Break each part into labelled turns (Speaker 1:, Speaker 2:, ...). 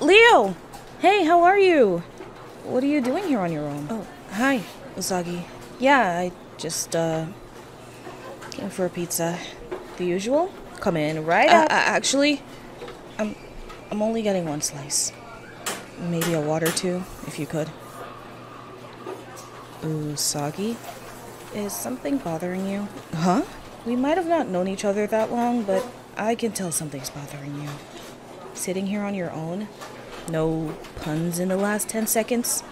Speaker 1: Leo! Hey, how are you? What are you doing here on your own?
Speaker 2: Oh, hi, Usagi.
Speaker 1: Yeah, I just, uh, came for a pizza. The usual? Come in right
Speaker 2: Uh,
Speaker 1: up.
Speaker 2: actually, I'm, I'm only getting one slice. Maybe a water too, if you could.
Speaker 1: Usagi? Is something bothering you?
Speaker 2: Huh?
Speaker 1: We might have not known each other that long, but I can tell something's bothering you. Sitting here on your own? No puns in the last 10 seconds?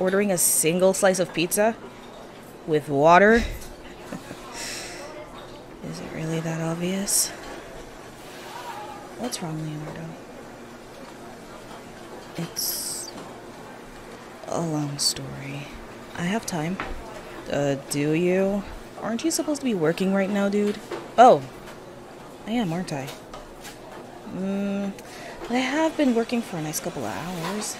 Speaker 1: Ordering a single slice of pizza? With water? Is it really that obvious? What's wrong, Leonardo? It's a long story. I have time. Uh, do you? Aren't you supposed to be working right now, dude? Oh, I am, aren't I? Mm, I have been working for a nice couple of hours.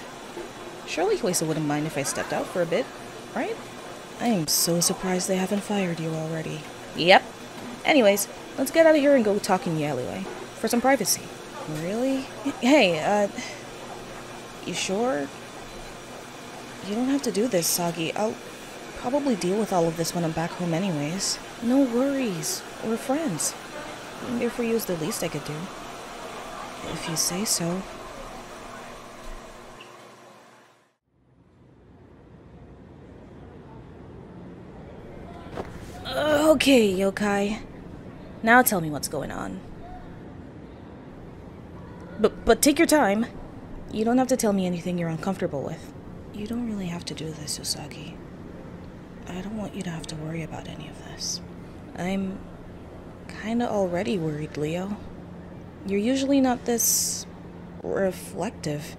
Speaker 1: Surely Hueso wouldn't mind if I stepped out for a bit, right? I am so surprised they haven't fired you already. Yep. Anyways, let's get out of here and go talk in the alleyway. For some privacy. Really? Hey, uh... You sure? You don't have to do this, Sagi. I'll probably deal with all of this when I'm back home anyways. No worries. We're friends. Being there for you the least I could do. If you say so. Uh, okay, yokai. Now tell me what's going on. But but take your time. You don't have to tell me anything you're uncomfortable with. You don't really have to do this, Usagi. I don't want you to have to worry about any of this. I'm kinda already worried, Leo. You're usually not this reflective.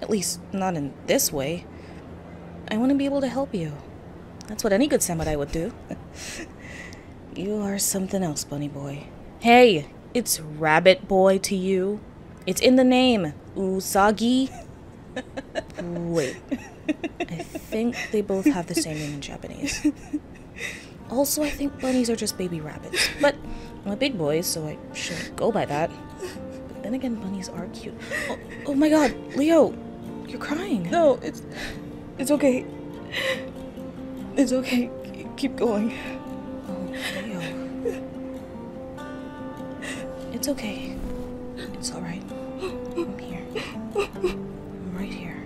Speaker 1: At least, not in this way. I want to be able to help you. That's what any good samurai would do. you are something else, bunny boy. Hey, it's rabbit boy to you. It's in the name. Usagi. Wait. I think they both have the same name in Japanese. Also, I think bunnies are just baby rabbits. But I'm a big boy, so I should go by that. But then again, bunnies are cute. Oh, oh my god, Leo, you're crying.
Speaker 2: No, it's, it's okay. It's okay. K- Keep going.
Speaker 1: Oh, Leo. It's okay. It's alright. I'm here. I'm right here.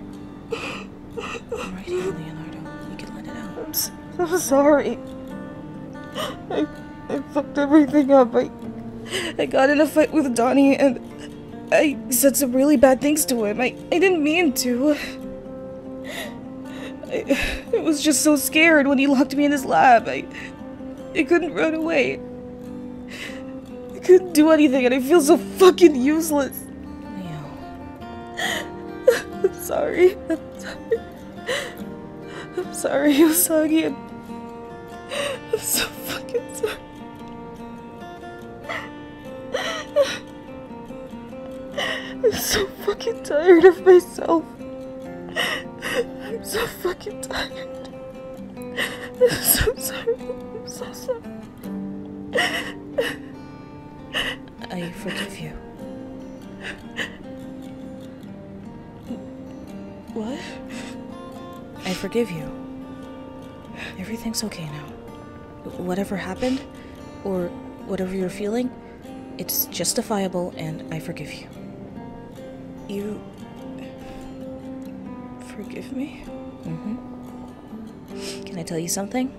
Speaker 1: I'm right here, Leonardo. You can let it out.
Speaker 2: I'm so, so sorry. I fucked everything up. I, I got in a fight with Donnie and I said some really bad things to him. I, I didn't mean to. I, I was just so scared when he locked me in his lab. I, I couldn't run away. I couldn't do anything and I feel so fucking useless. I'm sorry. I'm sorry. I'm sorry, Usagi. I'm, I'm so I'm so fucking tired of myself. I'm so fucking tired. I'm so sorry. I'm so sorry.
Speaker 1: I forgive you.
Speaker 2: What?
Speaker 1: I forgive you. Everything's okay now. Whatever happened, or whatever you're feeling, it's justifiable and I forgive you.
Speaker 2: You forgive me?
Speaker 1: Mm-hmm. Can I tell you something?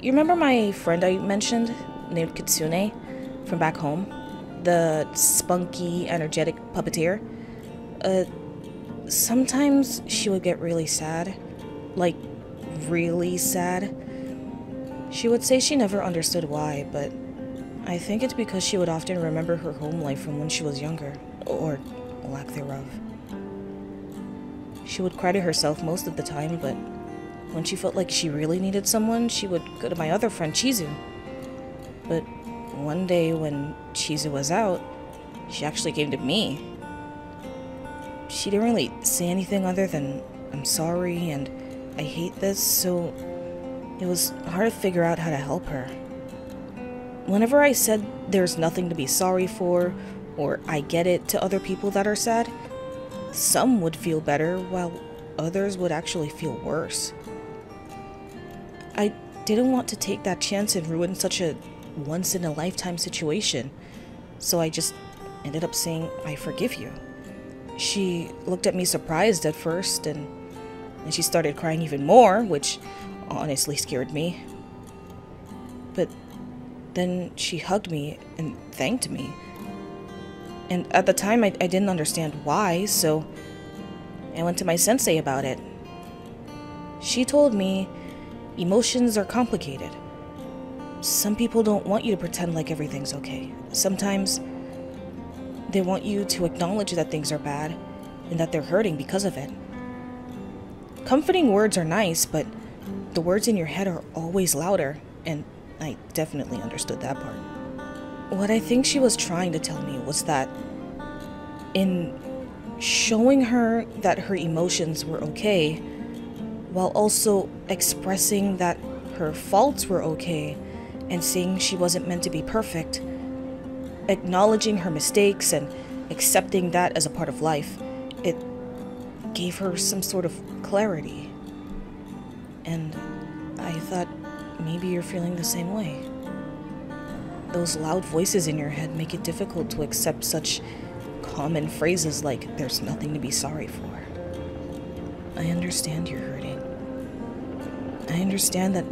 Speaker 1: You remember my friend I mentioned, named Kitsune, from back home? The spunky, energetic puppeteer? Uh, sometimes she would get really sad. Like, really sad. She would say she never understood why, but I think it's because she would often remember her home life from when she was younger, or lack thereof. She would cry to herself most of the time, but when she felt like she really needed someone, she would go to my other friend Chizu. But one day when Chizu was out, she actually came to me. She didn't really say anything other than, I'm sorry and I hate this, so it was hard to figure out how to help her. Whenever I said there's nothing to be sorry for, or I get it to other people that are sad, some would feel better while others would actually feel worse. I didn't want to take that chance and ruin such a once in a lifetime situation, so I just ended up saying, I forgive you. She looked at me surprised at first, and and she started crying even more, which honestly scared me. But then she hugged me and thanked me. And at the time, I, I didn't understand why, so I went to my sensei about it. She told me emotions are complicated. Some people don't want you to pretend like everything's okay. Sometimes they want you to acknowledge that things are bad and that they're hurting because of it. Comforting words are nice, but the words in your head are always louder, and I definitely understood that part. What I think she was trying to tell me was that in showing her that her emotions were okay, while also expressing that her faults were okay, and saying she wasn't meant to be perfect, acknowledging her mistakes and accepting that as a part of life, it gave her some sort of clarity. And I thought maybe you're feeling the same way. Those loud voices in your head make it difficult to accept such common phrases like, there's nothing to be sorry for. I understand you're hurting. I understand that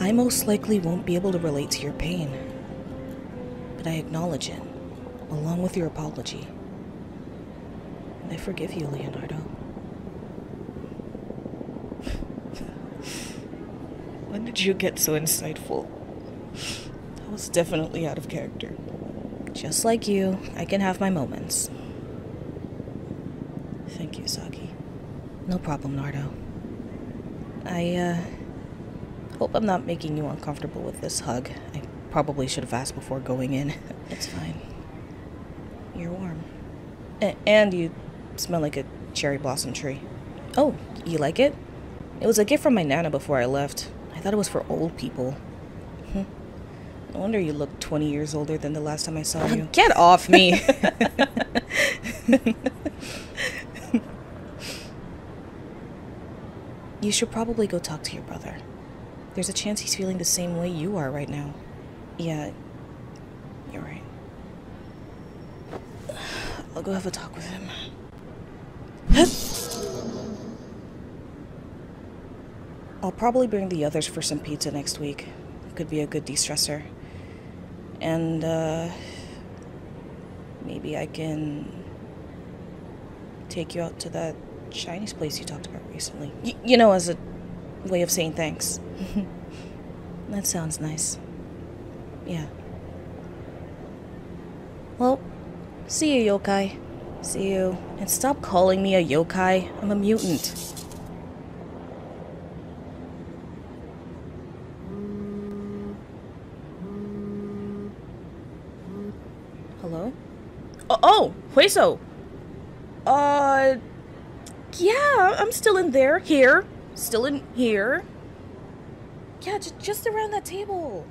Speaker 1: I most likely won't be able to relate to your pain. But I acknowledge it, along with your apology. And I forgive you, Leonardo. when did you get so insightful? Definitely out of character. Just like you, I can have my moments. Thank you, Sagi. No problem, Nardo. I, uh, hope I'm not making you uncomfortable with this hug. I probably should have asked before going in. it's fine. You're warm. A- and you smell like a cherry blossom tree. Oh, you like it? It was a gift from my nana before I left. I thought it was for old people. No wonder you look 20 years older than the last time I saw you. Get off me! you should probably go talk to your brother. There's a chance he's feeling the same way you are right now. Yeah, you're right. I'll go have a talk with him. I'll probably bring the others for some pizza next week. Could be a good de stressor. And, uh. Maybe I can. take you out to that Chinese place you talked about recently. Y- you know, as a way of saying thanks. that sounds nice. Yeah. Well, see you, yokai. See you. And stop calling me a yokai. I'm a mutant. Oh, oh Hueso! Uh. Yeah, I'm still in there. Here. Still in here. Yeah, j- just around that table.